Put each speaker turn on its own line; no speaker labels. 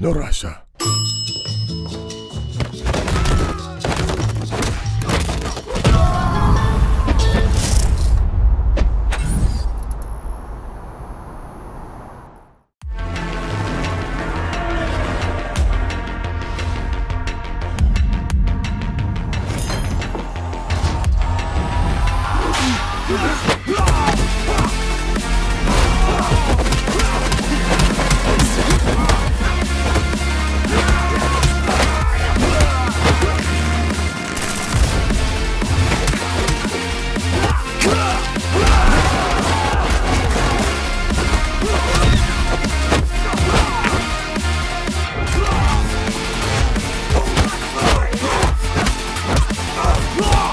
No, Raza. Ah!